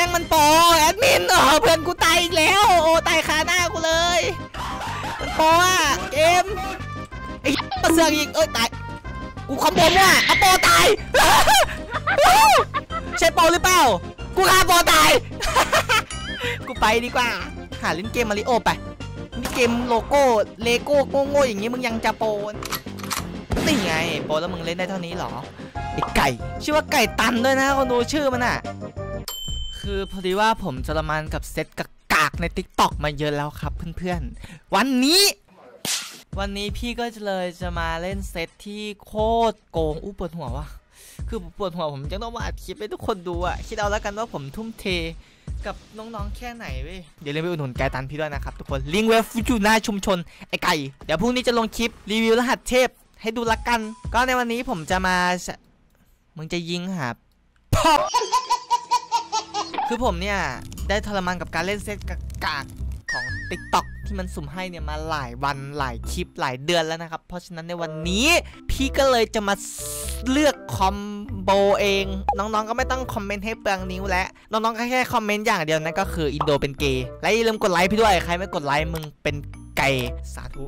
ม่งมันโปแอดมินเออเพื่อนกูตายอีกแล้ว โอ้ตายคาหน้ากูเลยมันโปอะเกมไอ้เหี้ยเสือกอีกเอ้ยตายกูคอมโบมั่วเอาโปตายใช่โปหรือเปล่ากูฆ่าโปตายกูไปดีกว่า หาเล่นเกมมาริโอไปนี่เกมโลโก้เลโก้โง่ๆอย่างงี้มึงยังจะโปรนี่ไงโปแล้วมึงเล่นได้เท่านี้เหรอไอ้ไก่ ชื่อว่าไก่ตันด้วยนะคนดูชื่อมันอะ คือพอดีว่าผมจะละมันกับเซตกากากใน t ิ k t o k มาเยอะแล้วครับเพื่อนๆ วันนี้ วันนี้พี่ก็จะเลยจะมาเล่นเซตที่โคตรโกงอู้ปวดหัววะคือปวดหัวผมจะต้องมาอัดคลิปให้ทุกคนดูอะคิดเอาแล้วกันว่าผมทุ่มเทกับน้องๆแค่ไหนเว้ยอย่าลืมไปอุดหนุนไก่ตันพี่ด้วยนะครับทุกคนลิงเว็บฟูจูหน้าชุมชนไอไก่ เดี๋ยวพรุ่งนี้จะลงคลิปรีวิวรหัสเทพให้ดูละกัน ก็ในวันนี้ผมจะมา มึงจะยิงหาพอ คือผมเนี่ย ได้ทรมานกับการเล่นเซตกากของ TikTok ที่มันสุ่มให้เนี่ยมาหลายวันหลายคลิปหลายเดือนแล้วนะครับ เพราะฉะนั้นในวันนี้ พี่ก็เลยจะมาเลือก combo เอง น้องๆ ก็ไม่ต้องคอมเมนต์ให้เปลืองนิ้วแล้วน้องๆก็แค่คอมเมนต์อย่างเดียวนั่นก็คืออินโดเป็นเกย์และอย่าลืมกดไลค์พี่ด้วยใครไม่กดไลค์มึงเป็นไก่สาธุ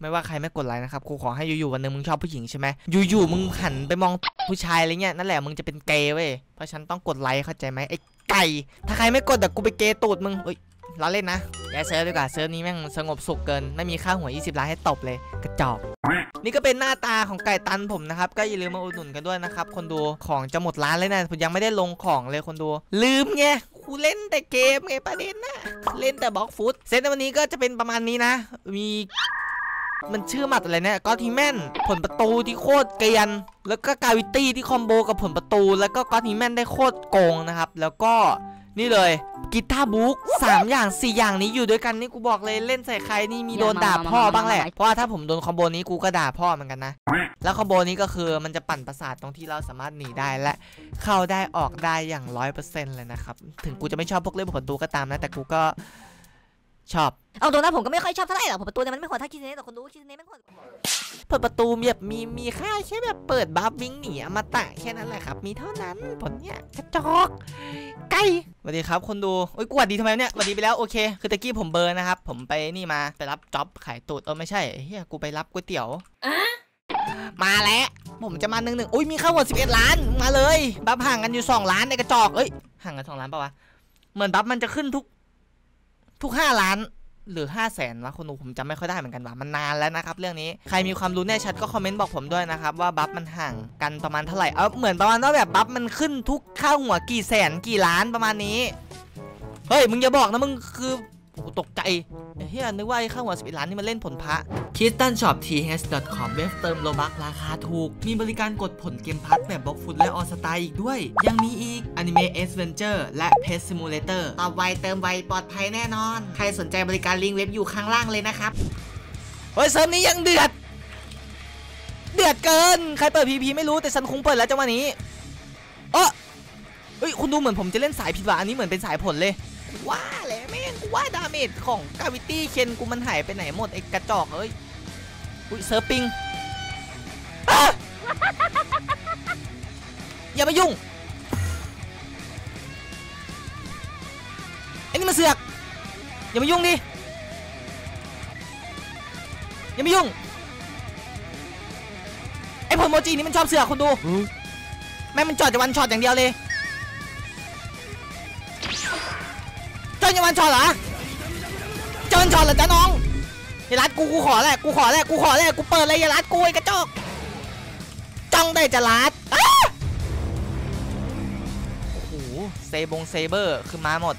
ไม่ว่าใครไม่กดไลค์นะครับครูขอให้อยู่ๆวันหนึงมึงชอบผู้หญิงใช่ไหมอยู่ๆมึงหันไปมองผู้ชายอะไรเงี้ยนั่นแหละมึงจะเป็นเกย์เว้ยเพราะฉันต้องกดไลค์เข้าใจไหมไอ้ไก่ถ้าใครไม่กดเดี๋ยวกูไปเกย์ตูดมึงเอ้ยเราเล่นนะย้ายเซิร์ฟดีกว่าเซิร์ฟนี้แม่งสงบสุขเกิน ไม่มีค่าหัว 20 ล้านให้ตบเลย กระจอก นี่ก็เป็นหน้าตาของไก่ตันผมนะครับ ก็อย่าลืมมาอุดหนุนกันด้วยนะครับ คนดูของจะหมดร้านเลยนะ ผมยังไม่ได้ลงของเลยคนดู ลืมไงกูเล่นแต่เกมไงประเด็นนะเล่นแต่ Blox Fruits เซตในวันนี้ก็จะเป็นประมาณนี้นะ มี มันชื่อหมัดอะไรเนี่ย Godhuman ผลประตูที่โคตรเกรียน แล้วก็ gravity ที่ combo กับผลประตู แล้วก็ Godhuman ได้โคตรโกงนะครับ แล้วก็นี่เลยกีตาร์บุ๊กสามอย่างสี่อย่างนี้อยู่ด้วยกันนี่กูบอกเลยเล่นใส่ใครนี่มีโดนด่าพ่อบ้างแหละ เพราะว่าถ้าผมโดน combo นี้กูก็ด่าพ่อเหมือนกันนะ แล้วคอมโบนี้ก็คือมันจะปั่นประสาทตรงที่เราสามารถหนีได้และ เข้าได้ออกได้อย่างร้อยเปอร์เซ็นต์เลยนะครับ ถึงกูจะไม่ชอบพวกเล่นผลตูก็ตามนะแต่กูก็ ชอบ เอาตรงนั้นผมก็ไม่ค่อยชอบเท่าไหร่หรอกผลประตูเนี่ยมันไม่ควรถ้า kitsune แต่คนดู kitsune ไม่ควรเปิดประตูแบบมีมีค่าแค่แบบเปิด buff วิ่งหนีอมตะแค่นั้นแหละครับ มีเท่านั้นผลเนี่ยกระจอกไก่สวัสดีครับคนดูโอ้ยกูหวัดดีทำไมเนี่ยหวัดดีไปแล้วโอเค คือตะกี้ผมเบลอนะครับ ผมไปนี่มาไปรับ job ขายตูดเออไม่ใช่เฮียกูไปรับก๋วยเตี๋ยวมาแล้วผมจะมาหนึ่งหนึ่งอุ้ยมีข้าวหมด11 ล้านมาเลยบัฟห่างกันอยู่ 2 ล้านในกระจอกเอ้ยห่างกัน 2 ล้านปะวะเหมือนบัฟมันจะขึ้นทุก ทุก 5 ล้านหรือ5 0 0แสนวะคนดูผมจำไม่ค่อยได้เหมือนกันว่ะมันนานแล้วนะครับเรื่องนี้ใครมีความรู้แน่ชัดก็คอมเมนต์บอกผมด้วยนะครับว่าบัฟมันห่างกันประมาณเท่าไหร่เอาเหมือนประมาณว่าแบบบัฟมันขึ้นทุกข้าหัวกี่แสนกี่ล้านประมาณนี้เฮ้ยมึงอย่าบอกนะมึงคือ โอ้ตกใจเฮียนึกว่าไอ้ค่าหัว11ล้านนี่มันเล่นผลพระ k i s t a n s h o p t h c o m เว็บเติม Robux ราคาถูก มีบริการกดผล game pass แบบ Blox Fruits และ All Star อีกด้วย ยังมีอีก Anime Adventure และ Pet Simulator ตอบไวเติมไวปลอดภัยแน่นอน ใครสนใจบริการลิงก์เว็บอยู่ข้างล่างเลยนะครับ เฮ้ยเซิร์ฟนี้ยังเดือด เดือดเกิน ใครเปิด PvP ไม่รู้แต่ฉันคงเปิดแล้วจังหวะนี้เออเฮ้ยคนดูเหมือนผมจะเล่นสายผิดว่ะอันนี้เหมือนเป็นสายผลเลย ว่าแหละแม่งกูว่า damage ของ gravity เคนกูมันหายไปไหนหมดไอ้กระจอกเอ้ยอุ้ยเซิร์ฟ ping อะอย่ามายุ่งไอ้นี่มันเสือกอย่ามายุ่งดิอย่ามายุ่งไอ้ผลโมจินี่มันชอบเสือกคนดูแม่งมันจอดจะวันช็อตอย่างเดียวเลย จอนจะวันช็อตเหรอจนช็อตเหรอจ๊ะน้องยารัดกูกูขอแหละกูขอแหละกูขอแหละกูเปิดเลยยารัดกูไอ้กระจอกจ้องได้จะรัดโอ้โหเซบงเซเบอร์คือมาหมด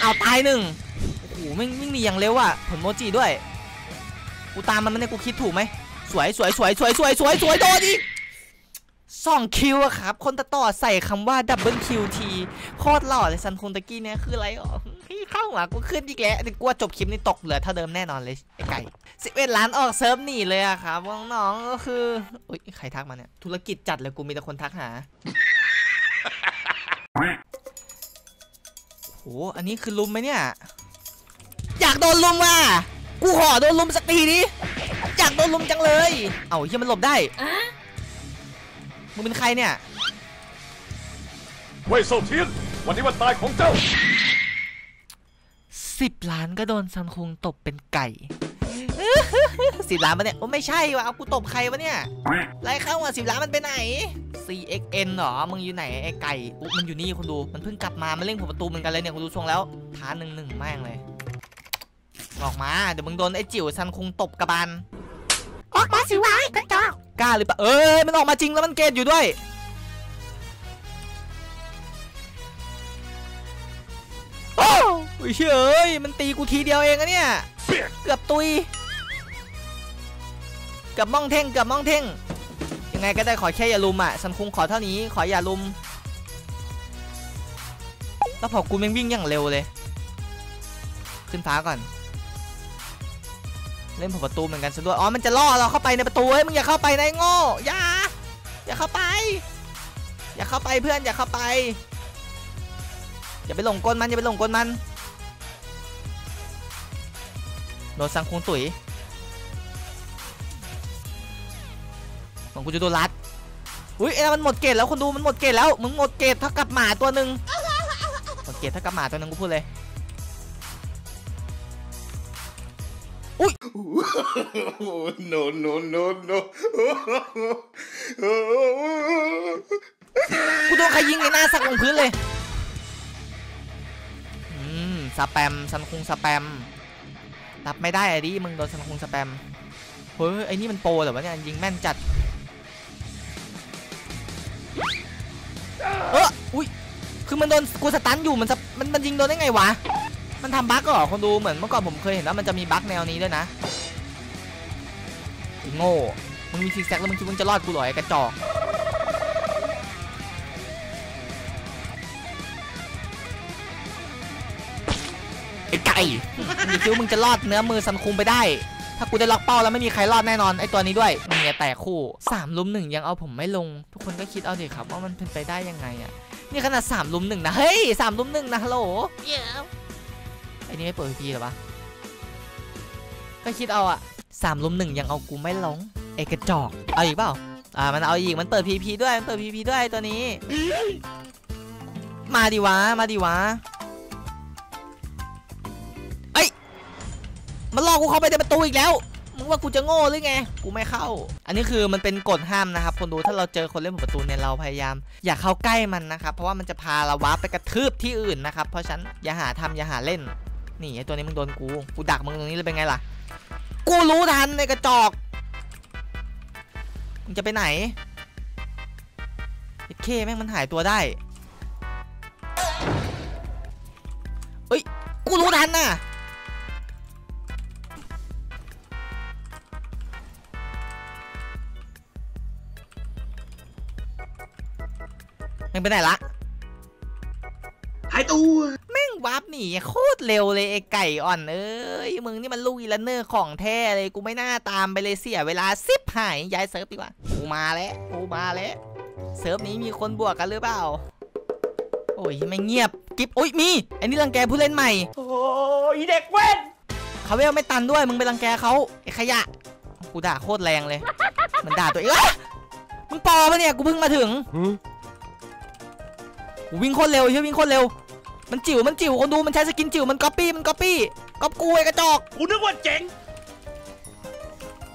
เอาตายหนึ่งโอ้โหไม่งวิ่งหนีอย่างเร็วอะผลโมจิด้วย กูตามมันไม่ได้กูคิดถูกไหมสวยสวยสวยสวยสวยสวยสวยโดนอีก สอง kill อะครับ คนตัดต่อใส่คำว่า double kill ทีโคตรหล่อเลยซันคุงตะกี้เนี่ยคืออะไรอ๋อพี่ค่าหัวกูขึ้นอีกแล้วกูว่าจบคลิปนี้ตกเหลือเท่าเดิมแน่นอนเลยไอ้ไก่สิบเอ็ดล้านออกเซิร์ฟหนีเลยอะครับน้องๆก็คืออุ้ยใครทักมาเนี่ย ธุรกิจจัดเลยกูมีแต่คนทักหาโหอันนี้คือลุมไหมเนี่ย อยากโดนลุมว่ะกูขอโดนลุมสักทีดิอยากโดนลุมจังเลย เอาเฮียมันหลบได้ มึงเป็นใครเนี่ยเว่ยเซาเทียน วันนี้วันตายของเจ้าสิบล้านก็โดนซันคุงตบเป็นไก่สิบล้านปะเนี่ยโอ้ไม่ใช่วะเอากูตบใครวะเนี่ยไล่เข้าอะสิบล้านมันไปไหน CXN เหรอ มึงอยู่ไหนไอ้ไก่อุ๊ยมันอยู่นี่คุณดู มันเพิ่งกลับมา มันเล่นผมประตูเหมือนกันเลยเนี่ยคุณดูทรงแล้วท้าหนึ่งหนึ่งแม่งเลย ออกมา เดี๋ยวมึงโดนไอ้จิ๋วซันคุงตบกระบาลออกมาสิวะกระจอก กล้าหรือเปล่าเอ้ยมันออกมาจริงแล้วมันเกตอยู่ด้วย โอ้ยเฉยมันตีกูทีเดียวเองอะเนี่ยเกือบตุยเกือบม่องเท่งเกือบม่องเท่งยังไงก็ได้ขอแค่อย่าลุมอะซันคุงขอเท่านี้ขออย่าลุมแล้วพอกูแม่งวิ่งอย่างเร็วเลย ขึ้นฟ้าก่อน เล่นผประตูเหมือนกันซะด้วยอ๋อมันจะล่อเราเข้าไปในประตูเฮ้ยมึงอย่าเข้าไปนายโง่อย่าอย่าเข้าไป อย่าเข้าไปเพื่อนอย่าเข้าไป อย่าไปหลงกลมันอย่าไปหลงกลมันโดนสังคุงตุ๋ยของกูจะโดนรัดอุ้ยไอ้นั่นมันหมดเกตแล้วคนดูมันหมดเกตแล้วมึงหมดเกตเท่ากับหมาตัวหนึ่งหมดเกตเท่ากับหมาตัวหนึ่งกูพูดเลย Oh, no, no, no, no. กูโดนใครยิงในหน้าสักลงพื้นเลย อืมสแปมซันคุงสแปม รับไม่ได้อะดิ มึงโดนซันคุงสแปม เฮ้ย ไอ้นี่มันโปรแต่ว่าเนี่ยยิงแม่นจัด เอออุ้ย คือมันโดนกู stun อยู่ มันสะมันมันยิงโดนได้ไงวะ มันทำบั๊กเหรอคนดูเหมือนเมื่อก่อนผมเคยเห็นว่ามันจะมีบั๊กแนวนี้ด้วยนะโง่มึงมีซิกแซกแล้วมึงคิดว่ามึงจะรอดกูหรอไอ้กระจอกไอ้ไก่มึงคิดว่ามึงจะรอดเงื้อมมือซันคุงไปได้ ถ้ากูได้ล็อกเป้าแล้วไม่มีใครรอดแน่นอนไอ้ตัวนี้ด้วยมึงเนี่ยแตกคู่สามรุมหนึ่งยังเอาผมไม่ลง ทุกคนก็คิดเอาดิครับว่ามันเป็นไปได้ยังไงอะนี่ขนาดสามรุมหนึ่งนะเฮ้ยสามรุมหนึ่งนะฮัลโหล ไอ้นี่ไม่เปิด PvP หรอปะก็คิดเอาอะสามรุมหนึ่งยังเอากูไม่ลงไอ้กระจอกเอาอีกเปล่าอ่ามันเอาอีกมันเปิด PvP ด้วยมันเปิด PvP ด้วยตัวนี้ มาดิวะมาดิวะเอ้ยมันลอกกูเข้าไปในประตูอีกแล้วมึงว่ากูจะโง่หรือไง กูไม่เข้า อันนี้คือมันเป็นกฎห้ามนะครับ คนดูถ้าเราเจอคนเล่นประตูเนี่ยเราพยายาม อย่าเข้าใกล้มันนะครับ เพราะว่ามันจะพาเราวาร์ปไปกระทืบที่อื่นนะครับ เพราะฉะนั้นอย่าหาทำอย่าหาเล่น นี่ไอตัวนี้มึงโดนกู กูดักมึงตรงนี้เลยเป็นไงล่ะ กูรู้ทันในกระจอก มึงจะไปไหนไอ้เคแม่งมันหายตัวได้เอ้ย กูรู้ทันน่ะม่งไปไหนละหายตัว warp หนีโคตรเร็วเลยไอ้ไก่อ่อนเอ้ยมึงนี่มันลูกอี runner ของแท้เลยกูไม่น่าตามไปเลยเสียเวลาซิบหายย้าย serv ดีกว่ากูมาแล้วกูมาแล้วserv นี้มีคนบวกกันหรือเปล่าโอ้ยไม่เงียบกริบอุ้ยมีไอ้นี่รังแกผู้เล่นใหม่โอ้ยเด็กเวรเขาเวลไม่ตันด้วยมึงไปรังแกเขาไอ้ขยะกูด่าโคตรแรงเลยมันด่าตัวเองเอ้ยมึงโปรปะเนี่ยกูเพิ่งมาถึงกูวิ่งโคตรเร็วเฮ้ยวิ่งโคตรเร็ว มันจิ๋วมันจิ๋วคนดูมันใช้ skin จิ๋วมันก๊อปปี้มันก๊อปปี้ก๊อปกูไอ้กระจอกกูนึกว่าเจ๋ง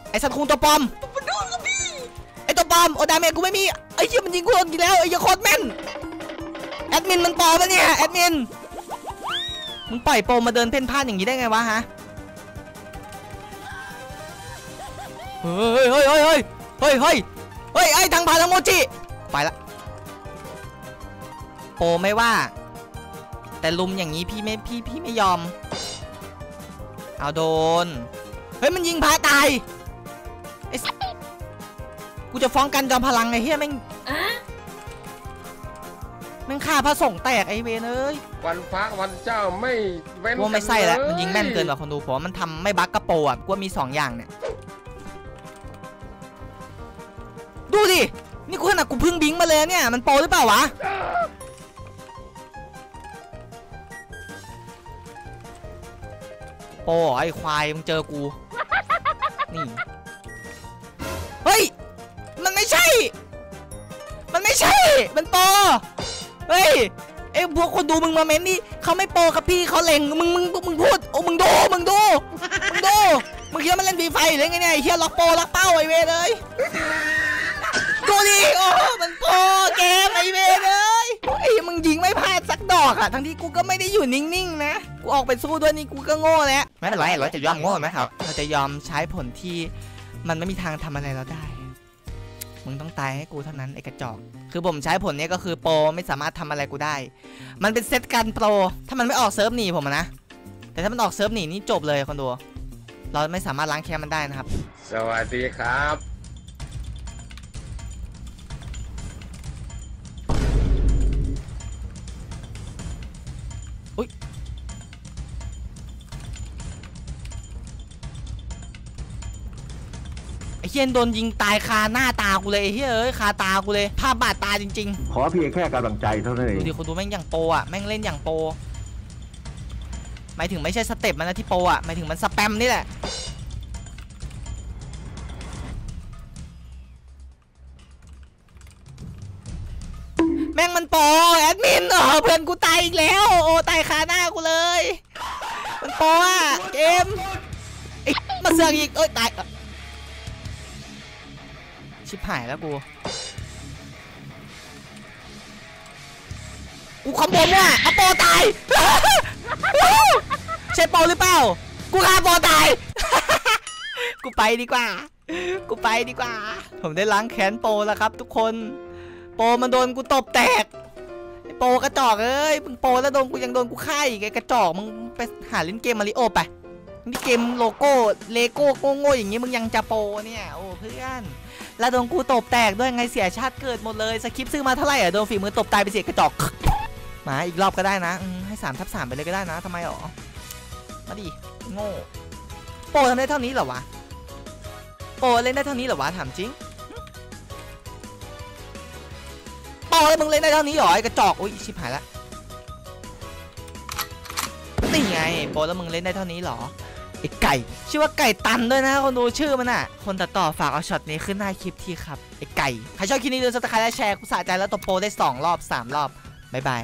ไอ้สัตว์คุงตัวปลอมไอ้ตัวปลอมโอ damage กูไม่มีไอ้เหี้ยมันยิงกูโดนอีกแล้วไอ้เหี้ยโคตรแม่นแอดมินมันปลอมปะเนี่ยแอดมินมึงปล่อยโปรมาเดินเพ่นพ่านอย่างนี้ได้ไงวะฮะเฮ้ยเฮ้ยเฮ้ยเฮ้ยเฮ้ยเฮ้ยเฮ้ยไอ้ทางผ่านทางโมจิไปละโปรไม่ว่า แต่รุมอย่างนี้พี่ไม่พี่พี่ไม่ยอม เอาโดน เฮ้ยมันยิงพาตายไอ้สกูจะฟ้องกันจอมพลังไอ้เฮียแม่งแม่งฆ่าพระสงฆ์แตกไอ้เวนเอ้ยวันพระวันเจ้าไม่เว้นว่าไม่ใช่แล้วกัมันยิงแม่นเกินกว่าคนดูผมว่ามันทำไม่บั๊กกระโปรอะกูว่ามีสองอย่างเนี่ยดูดิ นี่กูขนาดกูเพึ่งบิงมาเลยเนี่ย มันโปรหรือเปล่าวะ โปรเหรอไอ้ควายมึงเจอกู นี่ เฮ้ย มันไม่ใช่ มันไม่ใช่ มันโป เฮ้ยเอ้ยพวกคนดูมึงมาเม้นนี่เขาไม่โปรครับพี่เขาเล็งมึงมึงมึงพูดโอ้มึงดูมึงดูมึงดูมึงคิดว่ามันเล่นฟีไฟหรือไงเนี่ยเฮียล็อกโปรล็อกเป้าไอเวเลยดูดิโอ้มันโปเกมไอเวเลย ไอ้ยมึงยิงไม่พลาดสักดอกอะทั้งที่กูก็ไม่ได้อยู่นิ่งๆนะกูออกไปสู้ด้วยนี่กูก็โง่แล้วไม่เป็นไรเราจะยอมโง่ไหมครับเราจะยอมใช้ผลที่มันไม่มีทางทำอะไรเราได้ มึงต้องตายให้กูเท่านั้นไอ้กระจอก คือผมใช้ผลเนี้ยก็คือโปรไม่สามารถทำอะไรกูได้ มันเป็นเซตกันโปร ถ้ามันไม่ออก serv หนีผมอะนะ แต่ถ้ามันออก serv หนีนี่จบเลยคนดู เราไม่สามารถล้างแค้นมันได้นะครับ สวัสดีครับ ไอ้เฮียนโดนยิงตายคาหน้าตากูเลยไอ้เฮียเอ้ยคาตากูเลยภาพบาดตาจริงขอเพียงแค่กำลังใจเท่านั้นเอๆงดูดิคนดูแม่งอย่างโปรอะแม่งเล่นอย่างโปรหมายถึงไม่ใช่สเต็ปมันนะที่โปรอะหมายถึงมันสแปมนี่แหละแม่งมันโปรแอดมินเออเพื่อนกูตายอีกแล้วโอ้ตายคาหน้ากูเลย มันโปรอะเกมไอ้มาเสือกอีกเอ้ยตายเอ้อ ชิบหายแล้วกู กูคอมโบมั่วเอาโปตาย ใช่โปหรือเปล่า กูฆ่าโปตาย กูไปดีกว่า กูไปดีกว่า ผมได้ล้างแค้นโปแล้วครับ ทุกคน โปมันโดนกูตบแตกโปรกระจอกเอ้ยมึงโปรแล้วโดนกูยังโดนกูฆ่าอีกไอ้กระจอกมึงไปหาเล่นเกมมาริโอไปนี่เกมโลโก้เลโก้โง่ๆอย่างงี้มึงยังจะโปรเนี่ยโอ้เพื่อน แล้วโดนกูตบแตกด้วยไงเสียชาติเกิดหมดเลยสคริปซื้อมาเท่าไหร่อะโดนฝีมือตบตายไปเสียกระจอกมาอีกรอบก็ได้นะให้สามทับสามไปเลยก็ได้นะทำไมหรอมาดิโง่โปรทำได้เท่านี้เหรอวะโปรเล่นได้เท่านี้เหรอวะถามจริงโปแล้วมึงเล่นได้เท่านี้เหรอไอ้กระจอกอุ้ยชิบหายละนี่ไงโปแล้วมึงเล่นได้เท่านี้เหรอ ไอ้ไก่ ชื่อว่าไก่ตันด้วยนะคนดูชื่อมันอะ คนตัดต่อฝากเอาช็อตนี้ขึ้นหน้าคลิปที่ครับไอ้ไก่ใครชอบคลิปนี้ดูสไครต์และแชร์กูสะใจแล้วตบโปได้สองรอบสามรอบบ๊ายบาย